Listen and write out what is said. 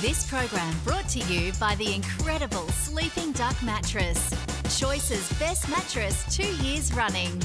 This program brought to you by the incredible Sleeping Duck mattress. Choice's best mattress two years running.